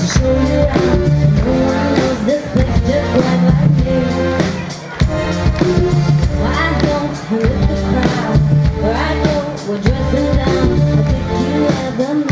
to show you out. No one knows this place just like I do. Well, I go with the crowd, where I go, we're dressing down. I think you you the a